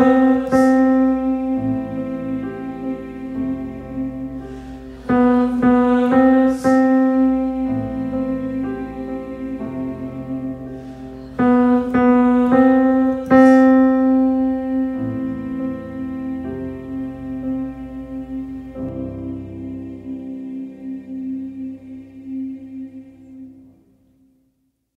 us.